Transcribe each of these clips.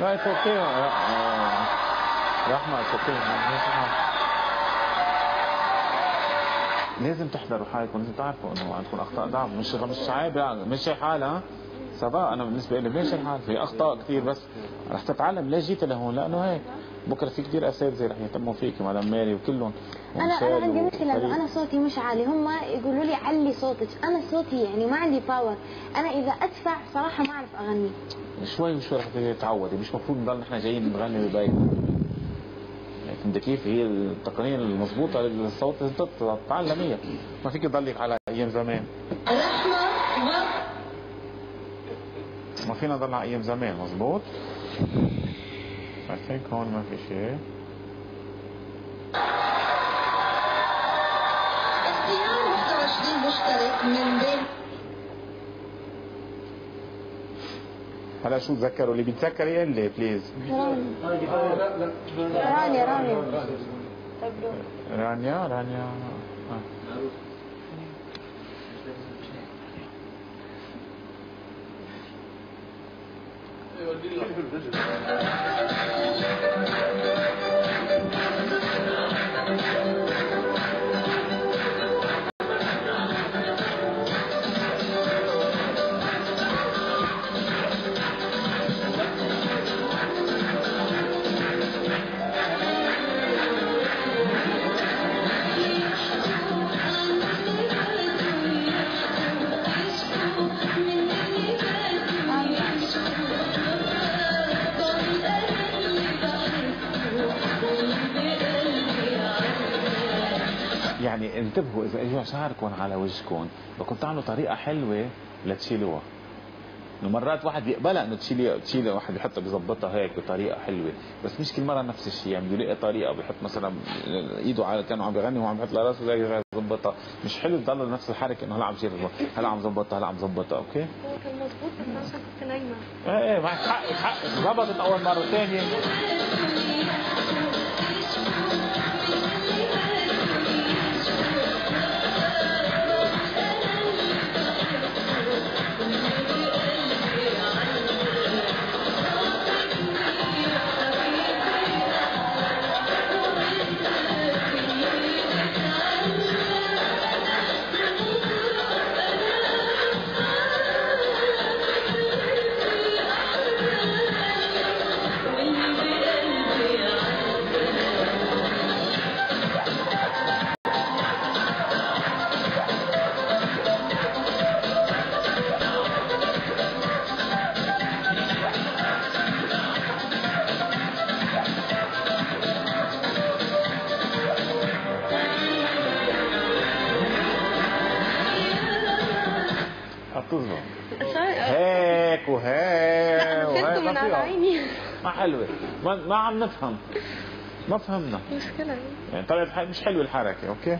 لا it's okay رحمة it's okay لازم تحضروا حالكم لازم تعرفوا إنه عندكم أخطاء ضعف مش مش عيب يعني. مش حالها سبا أنا بالنسبة لي ماشي الحال. في أخطاء كثير بس رح تتعلم. ليش جيت لهون. لأنه هيك. بكرة في كثير أساتذة رح يهتموا فيك مدام ماري وكلهم. أنا أنا عندي مشكلة. انه أنا صوتي مش عالي. هم يقولوا لي علي صوتك. أنا صوتي يعني ما عندي power أنا إذا أدفع صراحة ما أعرف أغني. شوي وشوي رح تتعودي. مش مفروض نضل نحن جايين نغني ببيتنا فهمت كيف؟ هي التقنية المضبوطة للصوت. تتعلميها ما فيك تضلك على أيام زمان. ما فينا نضل على أيام زمان مضبوط I think هون ما في شيء اختيار 26 مشترك من بين هلا شو تذكروا اللي بيتذكر يقول لي بليز رانيا رانيا رانيا رانيا يعني انتبهوا إذا اجوا شعركم على وجهكم بدكم تعملوا طريقة حلوة لتشيلوها. إنه مرات واحد بيقبلها إنه تشيلي تشيلي واحد بيحطها بيظبطها هيك بطريقة حلوة. بس مش كل مرة نفس الشيء يعني بده يلاقي طريقة بيحط مثلا إيده على كأنه عم بيغني وعم يحط لراسه زي يظبطها مش حلو تضل نفس الحركة إنه هلا عم شيل هلا عم ظبطها هلا عم ظبطها أوكي؟ هو كان مضبوط بس عشان كنت نايمه إيه إيه معك حق حق. ظبطت أول مرة ثانية بتظبط هيك وهيك وهيك. من ما على عيني. ما حلوة. ما, ما عم نفهم. ما فهمنا. مشكلة. يعني طلعت مش حلوة الحركة أوكي؟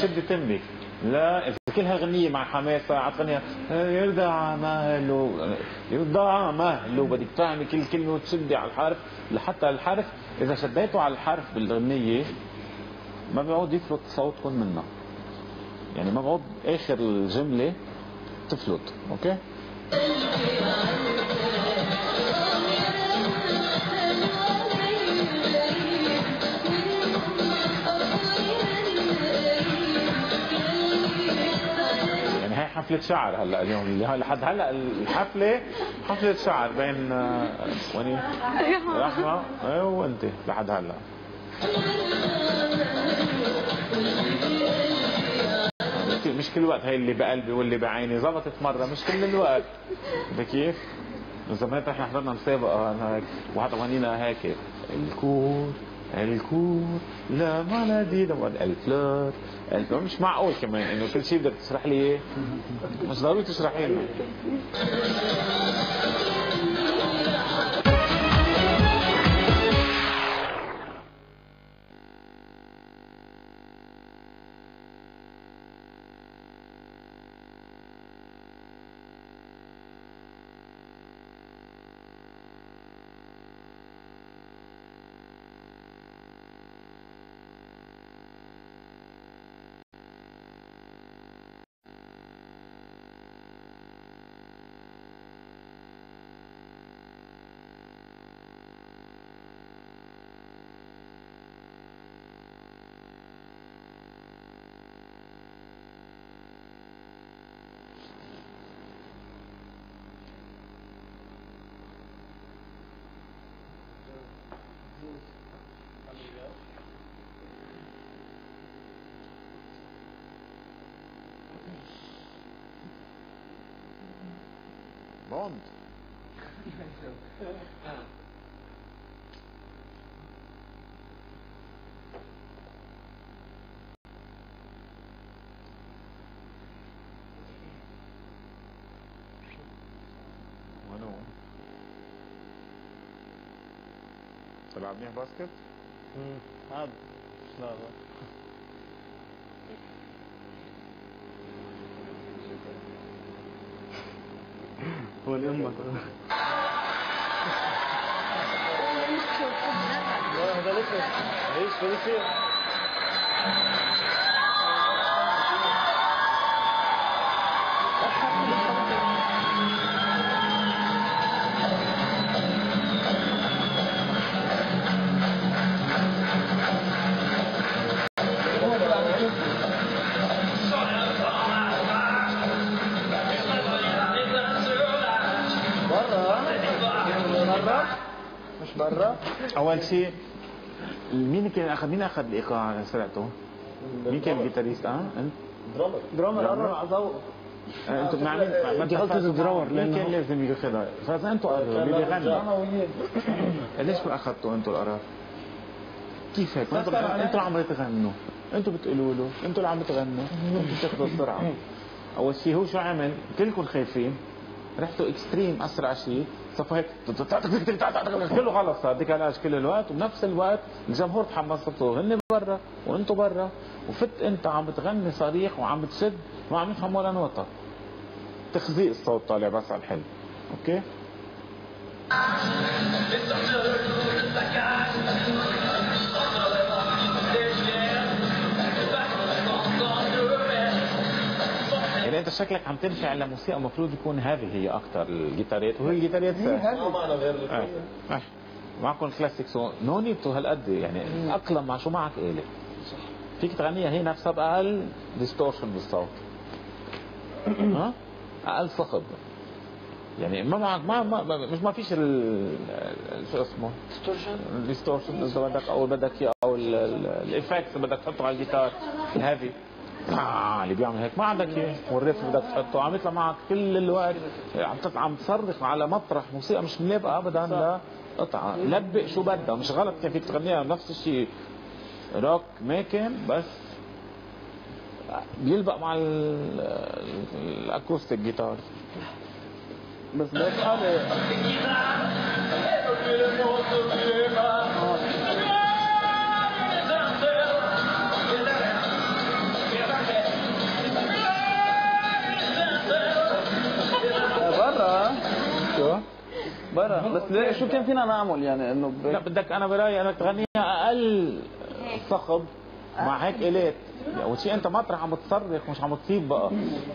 شد تمك لا إذا كل هالغنية مع حماسة عتغنيها يرضع مهله يرضع مهله بدك تعمل كل كلمة وتشدي على الحرف لحتى الحرف إذا شديته على الحرف بالغنية ما بيعود يفلت صوتكم منها يعني ما بعود آخر الجملة تفلت أوكي؟ حفلة شعر هلا اليوم لحد هلا الحفلة حفلة شعر بين آه، وني رحمة. إيه وانت لحد هلا؟ مش كل وقت هاي اللي بقلبي واللي بعيني زبطت مرة مش كل الوقت. كيف؟ زمان إحنا حضرنا مسابقة واحد غنينا هيك الكور الكور لا ما ندي الفلور مش معقول كمان إنه كل شيء بدك تشرح لي إياه؟ مش ضروري تشرحي لنا Bond. تلعب منيح باسكت؟ عاد لا لا هو الأمة هذا لسه ليش؟ شو برا أول شيء مين كان اخذ مين أخذ الإيقاع على سرعته؟ مين كان ال guitarist آه؟ أنت؟ drummer قرب على ضوء آه، أنتوا مع مين؟ غلطة اتفقتوا ال drummer، مين كان لازم ياخذها؟ فاذا أنتوا قرروا اللي بيغني ليش ما أخذتوا أنتوا القرار؟ كيف هيك؟ أنتوا أنتوا اللي عم تغنوا أنتوا بتقولوا له أنتوا اللي عم تغنوا أنتوا بتاخذوا السرعة أول شيء هو شو عمل؟ كلكم خايفين رحتوا extreme أسرع شيء هيك كله خلص صار décalage كل الوقت وبنفس الوقت الجمهور تحمس هن برا وأنتوا برا. وفت أنت عم بتغني صريخ وعم بتشد ما عم يفهم ولا نوطه تخزيق الصوت طالع بس على الحلم. okay؟ انت شكلك عم تنفع لموسيقى المفروض يكون هذه هي أكثر الجيتارات وهي الجيتارات آه. آه. معكم classic so no need to هالقد يعني أقلم مع شو معك آلة فيك تغنيها هي نفسها بأقل distortion بالصوت. ها؟ أقل صخب يعني ما معك ما, ما ما- مش ما فيش ال شو اسمه؟ ال distortion إذا بدك أو بدك إياه أو ال effect بدك تحطه على الجيتار. ال heavy آه اللي بيعمل هيك. ما عندك اياه والريف بدك تحطه. عم يطلع معك كل الوقت. عم عم تصرخ على مطرح موسيقى. مش ملابقه ابدا. لا. قطعه لبق شو بدها. مش غلط كيف فيك تغنيها. نفس الشيء. روك ميكن. بس. بيلبق مع ال- ال- الأكوستيك جيتار. بس بس شو؟ برا. بس ليه شو كان فينا نعمل يعني؟ إنه ب... لا بدك أنا برأيي انك تغنيها أقل صخب مع هيك الات اول شيء أنت مطرح عم تصرخ مش عم تصيب بقى.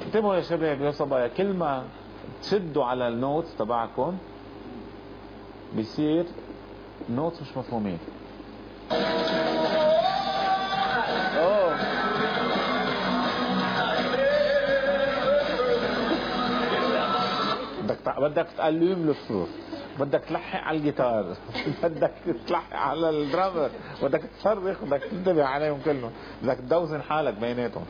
انتبهوا يا شباب يا صبايا كل ما تشدوا على ال notes تبعكم بيصير notes مش مفهومين. بدك تقلم الفلوس بدك تلحق على الجيتار. بدك تلحق على الدرامر. بدك تصرخ. بدك تنتبه عليهم كلهم. بدك تدوزن حالك بيناتهم.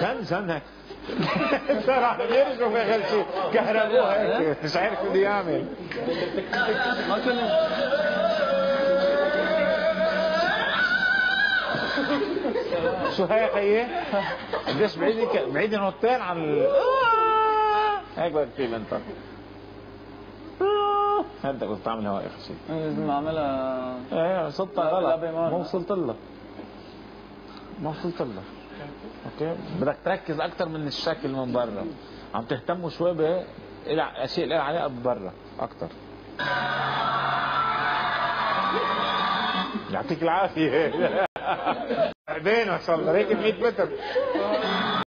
جن جن هيك؟ صار عم يرجعوا في اخر شيء كهربوه هيك مش عارف شو بده يعمل ما كنا شو هي خيي؟ قديش بعيد بعيد نوتين عن ال... هيك بدك تجيب انت هدك بدك تعمل هواء اخر شيء لازم اعملها إيه لا، غلط. ما وصلت لها ما وصلت لها أوكي؟ بدك تركز أكثر من الشكل من برا. عم تهتموا شوي ب أشياء لها علاقة ببرا أكثر يعطيك العافية. بعدين ما شاء الله. هيك 100 متر.